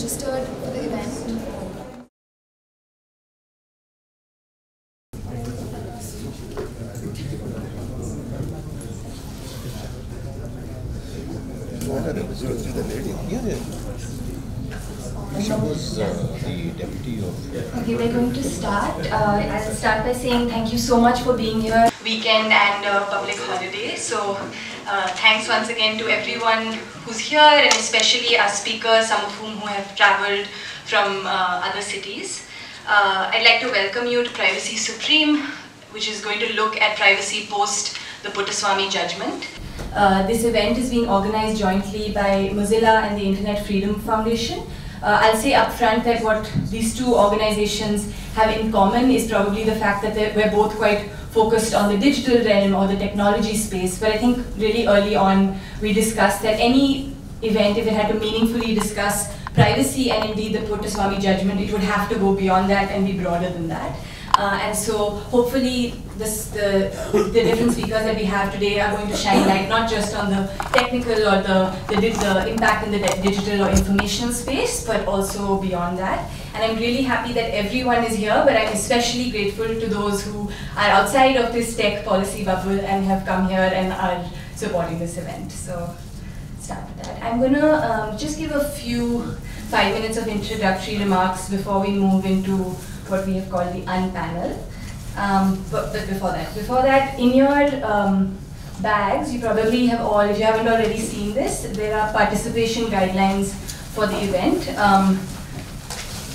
you registered for the event? the lady. Yeah, yeah. She was uh, the deputy of. Okay, we're going to start. Uh, I'll start by saying thank you so much for being here. Weekend and uh, public holiday. So, uh, thanks once again to everyone who's here and especially our speakers, some of whom who have traveled from uh, other cities. Uh, I'd like to welcome you to Privacy Supreme, which is going to look at privacy post the Puttaswamy judgment. Uh, this event is being organized jointly by Mozilla and the Internet Freedom Foundation. Uh, I'll say upfront that what these two organizations have in common is probably the fact that we're both quite focused on the digital realm or the technology space. But I think really early on we discussed that any event, if it had to meaningfully discuss privacy and indeed the Puttaswamy judgment, it would have to go beyond that and be broader than that. Uh, and so hopefully this, the, the different speakers that we have today are going to shine light not just on the technical or the, the, the impact in the digital or informational space, but also beyond that. And I'm really happy that everyone is here, but I'm especially grateful to those who are outside of this tech policy bubble and have come here and are supporting this event. So start with that. I'm gonna um, just give a few five minutes of introductory remarks before we move into what we have called the unpanel. Um, but, but before that, before that, in your um, bags, you probably have all, if you haven't already seen this, there are participation guidelines for the event. Um,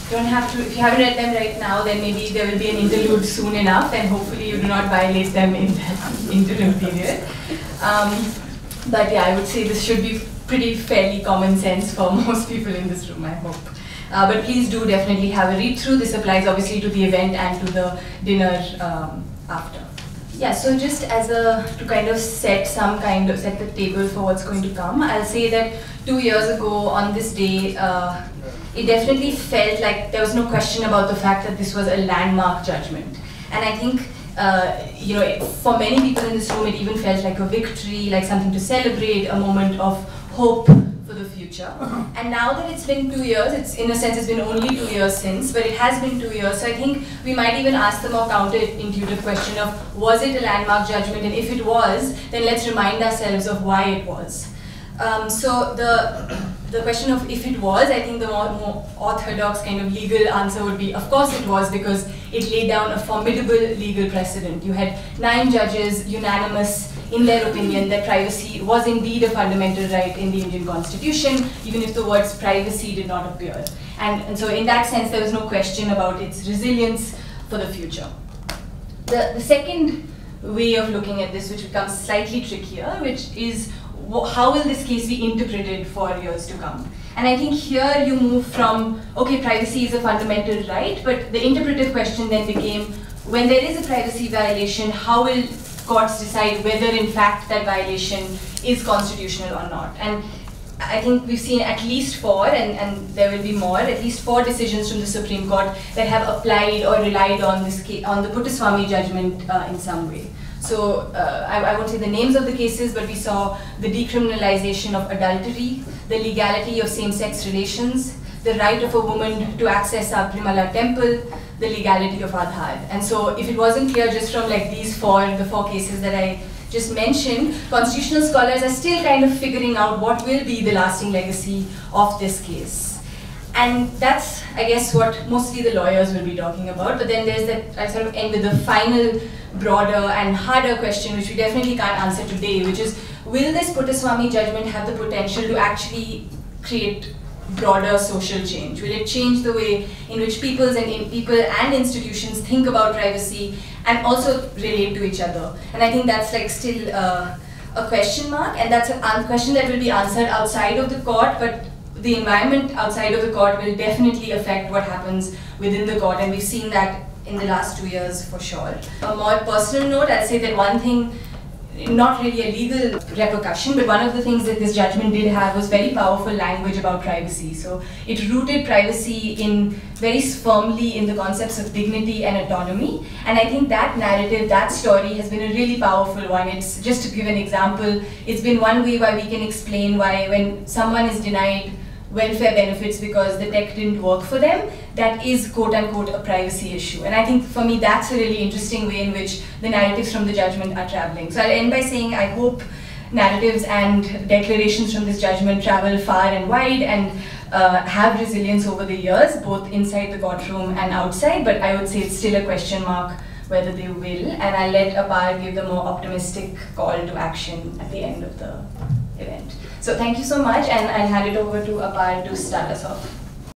don't have to, if you haven't read them right now, then maybe there will be an interlude soon enough, and hopefully you do not violate them in that interim period. Um, but yeah, I would say this should be pretty fairly common sense for most people in this room, I hope. Uh, but please do definitely have a read through. This applies obviously to the event and to the dinner um, after. Yeah, so just as a to kind of set some kind of set the table for what's going to come, I'll say that two years ago on this day, uh, it definitely felt like there was no question about the fact that this was a landmark judgment, and I think. Uh, you know, it, for many people in this room, it even felt like a victory, like something to celebrate, a moment of hope for the future. Uh-huh. And now that it's been two years, it's in a sense it's been only two years since, but it has been two years. So I think we might even ask the more counterintuitive question of was it a landmark judgment, and if it was, then let's remind ourselves of why it was. Um, so the the question of if it was, I think the more, more orthodox kind of legal answer would be, of course it was, because it laid down a formidable legal precedent. You had nine judges unanimous in their opinion that privacy was indeed a fundamental right in the Indian constitution, even if the words privacy did not appear. And, and so in that sense, there was no question about its resilience for the future. The, the second way of looking at this, which becomes slightly trickier, which is how will this case be interpreted for years to come? And I think here you move from, okay, privacy is a fundamental right, but the interpretive question then became, when there is a privacy violation, how will courts decide whether in fact that violation is constitutional or not? And I think we've seen at least four, and, and there will be more, at least four decisions from the Supreme Court that have applied or relied on this on the Puttaswamy judgment uh, in some way. So uh, I, I won't say the names of the cases, but we saw the decriminalization of adultery, the legality of same-sex relations, the right of a woman to access Sabarimala temple, the legality of Aadhaar. And so if it wasn't clear just from like these four, the four cases that I just mentioned, constitutional scholars are still kind of figuring out what will be the lasting legacy of this case. And that's, I guess, what mostly the lawyers will be talking about. But then there's that, I sort of end with the final, broader and harder question, which we definitely can't answer today, which is will this Puttaswamy judgment have the potential to actually create broader social change? Will it change the way in which peoples and in people and institutions think about privacy and also relate to each other? And I think that's like still uh, a question mark, and that's a question that will be answered outside of the court, but the environment outside of the court will definitely affect what happens within the court, and we've seen that in the last two years for sure. A more personal note, I'll say that one thing not really a legal repercussion, but one of the things that this judgment did have was very powerful language about privacy. So it rooted privacy in very firmly in the concepts of dignity and autonomy. And I think that narrative, that story has been a really powerful one. It's just to give an example, it's been one way why we can explain why when someone is denied welfare benefits because the tech didn't work for them, that is quote unquote a privacy issue. And I think for me that's a really interesting way in which the narratives from the judgment are traveling. So I'll end by saying I hope narratives and declarations from this judgment travel far and wide and uh, have resilience over the years, both inside the courtroom and outside, but I would say it's still a question mark whether they will. And I'll let Apar give the more optimistic call to action at the end of the event. So thank you so much, and I'll hand it over to Apar to start us off.